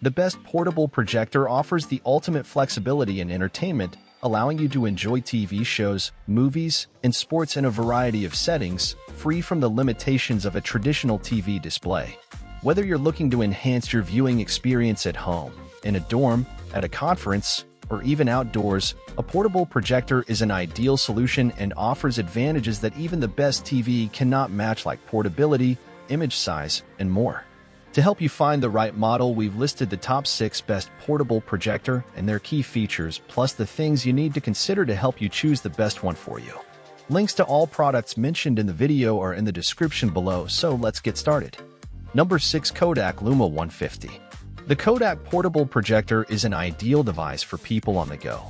The best portable projector offers the ultimate flexibility in entertainment, allowing you to enjoy TV shows, movies, and sports in a variety of settings, free from the limitations of a traditional TV display. Whether you're looking to enhance your viewing experience at home, in a dorm, at a conference, or even outdoors, a portable projector is an ideal solution and offers advantages that even the best TV cannot match like portability, image size, and more. To help you find the right model, we've listed the top 6 best portable projector and their key features, plus the things you need to consider to help you choose the best one for you. Links to all products mentioned in the video are in the description below, so let's get started. Number 6 Kodak Luma 150 The Kodak portable projector is an ideal device for people on the go.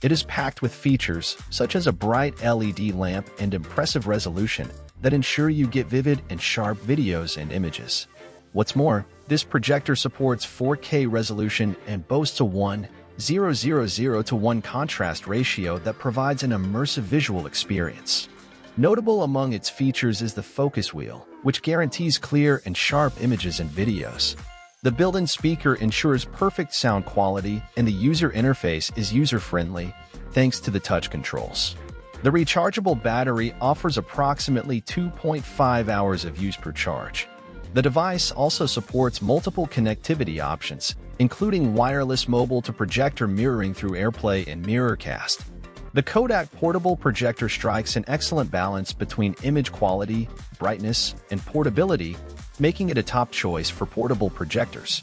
It is packed with features such as a bright LED lamp and impressive resolution that ensure you get vivid and sharp videos and images. What's more, this projector supports 4K resolution and boasts a 1 000 to 1 contrast ratio that provides an immersive visual experience. Notable among its features is the focus wheel, which guarantees clear and sharp images and videos. The built-in speaker ensures perfect sound quality and the user interface is user-friendly thanks to the touch controls. The rechargeable battery offers approximately 2.5 hours of use per charge, the device also supports multiple connectivity options, including wireless mobile to projector mirroring through AirPlay and Miracast. The Kodak portable projector strikes an excellent balance between image quality, brightness, and portability, making it a top choice for portable projectors.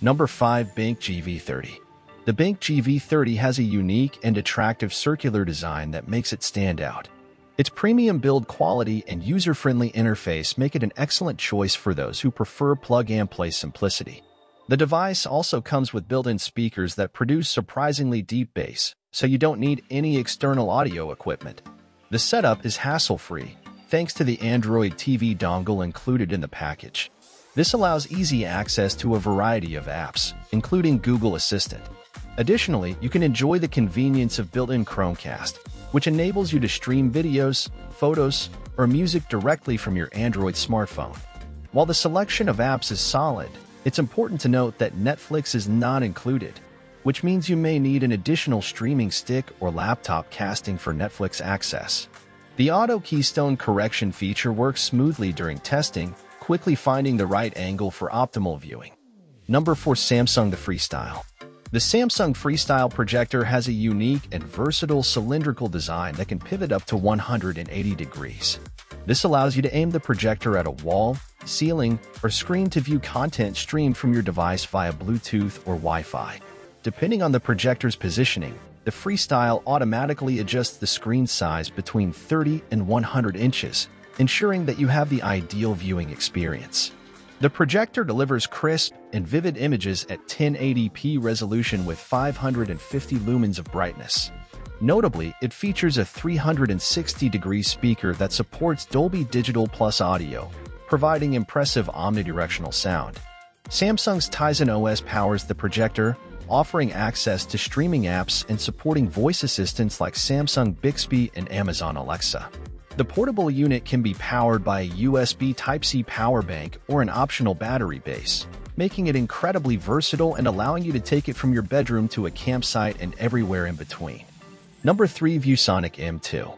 Number 5 BenQ GV30 The BenQ GV30 has a unique and attractive circular design that makes it stand out. Its premium build quality and user-friendly interface make it an excellent choice for those who prefer plug-and-play simplicity. The device also comes with built-in speakers that produce surprisingly deep bass, so you don't need any external audio equipment. The setup is hassle-free, thanks to the Android TV dongle included in the package. This allows easy access to a variety of apps, including Google Assistant. Additionally, you can enjoy the convenience of built-in Chromecast, which enables you to stream videos, photos, or music directly from your Android smartphone. While the selection of apps is solid, it's important to note that Netflix is not included, which means you may need an additional streaming stick or laptop casting for Netflix access. The Auto Keystone Correction feature works smoothly during testing, quickly finding the right angle for optimal viewing. Number 4 Samsung The Freestyle the Samsung Freestyle projector has a unique and versatile cylindrical design that can pivot up to 180 degrees. This allows you to aim the projector at a wall, ceiling, or screen to view content streamed from your device via Bluetooth or Wi-Fi. Depending on the projector's positioning, the Freestyle automatically adjusts the screen size between 30 and 100 inches, ensuring that you have the ideal viewing experience. The projector delivers crisp and vivid images at 1080p resolution with 550 lumens of brightness. Notably, it features a 360-degree speaker that supports Dolby Digital Plus audio, providing impressive omnidirectional sound. Samsung's Tizen OS powers the projector, offering access to streaming apps and supporting voice assistants like Samsung Bixby and Amazon Alexa. The portable unit can be powered by a USB Type-C power bank or an optional battery base, making it incredibly versatile and allowing you to take it from your bedroom to a campsite and everywhere in between. Number 3 ViewSonic M2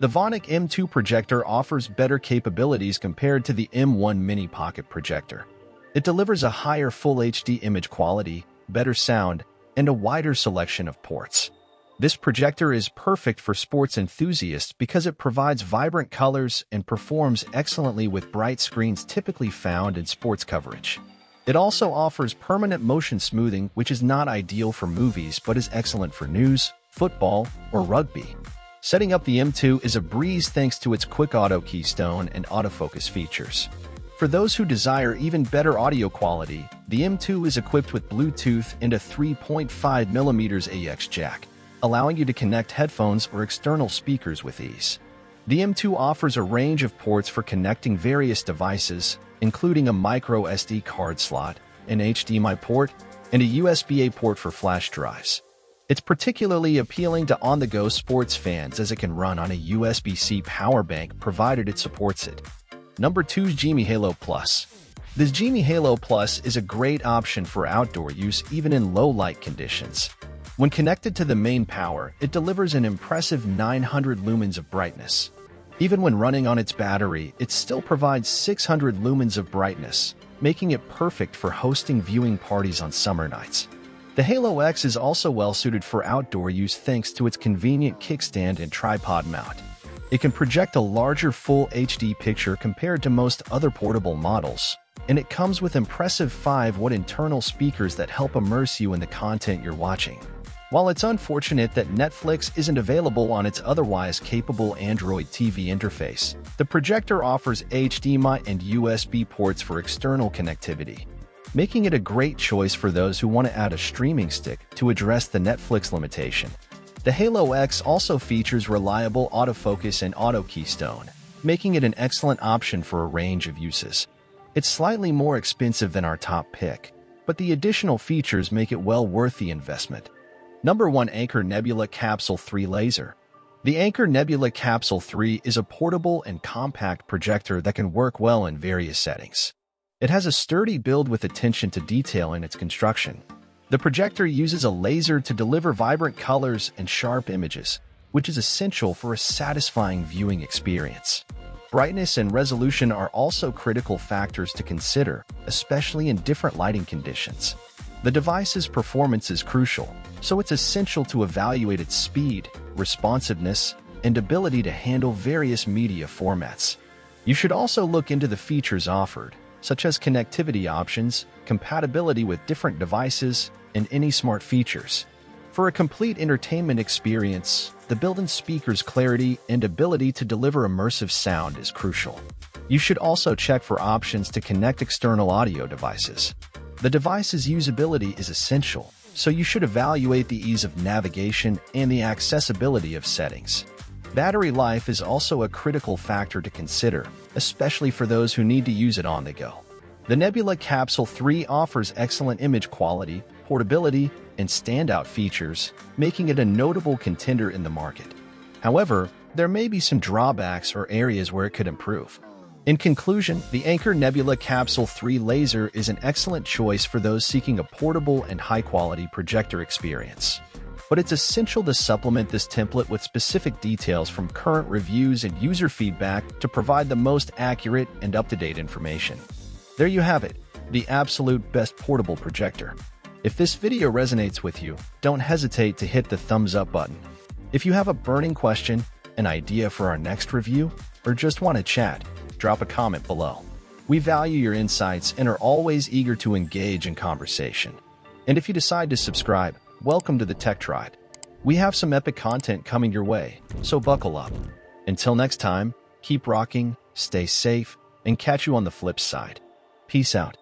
The ViewSonic M2 projector offers better capabilities compared to the M1 mini pocket projector. It delivers a higher Full HD image quality, better sound, and a wider selection of ports. This projector is perfect for sports enthusiasts because it provides vibrant colors and performs excellently with bright screens typically found in sports coverage. It also offers permanent motion smoothing, which is not ideal for movies but is excellent for news, football, or rugby. Setting up the M2 is a breeze thanks to its quick auto keystone and autofocus features. For those who desire even better audio quality, the M2 is equipped with Bluetooth and a 3.5mm AX jack, allowing you to connect headphones or external speakers with ease. The M2 offers a range of ports for connecting various devices, including a micro SD card slot, an HDMI port, and a USB-A port for flash drives. It's particularly appealing to on-the-go sports fans as it can run on a USB-C power bank provided it supports it. Number 2 XGIMI Halo Plus This XGIMI Halo Plus is a great option for outdoor use even in low light conditions. When connected to the main power, it delivers an impressive 900 lumens of brightness. Even when running on its battery, it still provides 600 lumens of brightness, making it perfect for hosting viewing parties on summer nights. The Halo X is also well suited for outdoor use thanks to its convenient kickstand and tripod mount. It can project a larger full HD picture compared to most other portable models, and it comes with impressive 5-watt internal speakers that help immerse you in the content you're watching. While it's unfortunate that Netflix isn't available on its otherwise capable Android TV interface, the projector offers HDMI and USB ports for external connectivity, making it a great choice for those who want to add a streaming stick to address the Netflix limitation. The Halo X also features reliable autofocus and auto keystone, making it an excellent option for a range of uses. It's slightly more expensive than our top pick, but the additional features make it well worth the investment. Number 1 Anker Nebula Capsule 3 Laser The Anker Nebula Capsule 3 is a portable and compact projector that can work well in various settings. It has a sturdy build with attention to detail in its construction. The projector uses a laser to deliver vibrant colors and sharp images, which is essential for a satisfying viewing experience. Brightness and resolution are also critical factors to consider, especially in different lighting conditions. The device's performance is crucial, so it's essential to evaluate its speed, responsiveness, and ability to handle various media formats. You should also look into the features offered, such as connectivity options, compatibility with different devices, and any smart features. For a complete entertainment experience, the built-in speaker's clarity and ability to deliver immersive sound is crucial. You should also check for options to connect external audio devices. The device's usability is essential, so you should evaluate the ease of navigation and the accessibility of settings. Battery life is also a critical factor to consider, especially for those who need to use it on the go. The Nebula Capsule 3 offers excellent image quality, portability, and standout features, making it a notable contender in the market. However, there may be some drawbacks or areas where it could improve. In conclusion, the Anker Nebula Capsule 3 laser is an excellent choice for those seeking a portable and high-quality projector experience. But it's essential to supplement this template with specific details from current reviews and user feedback to provide the most accurate and up-to-date information. There you have it, the absolute best portable projector. If this video resonates with you, don't hesitate to hit the thumbs up button. If you have a burning question, an idea for our next review, or just want to chat, drop a comment below. We value your insights and are always eager to engage in conversation. And if you decide to subscribe, welcome to the Tech Tribe. We have some epic content coming your way, so buckle up. Until next time, keep rocking, stay safe, and catch you on the flip side. Peace out.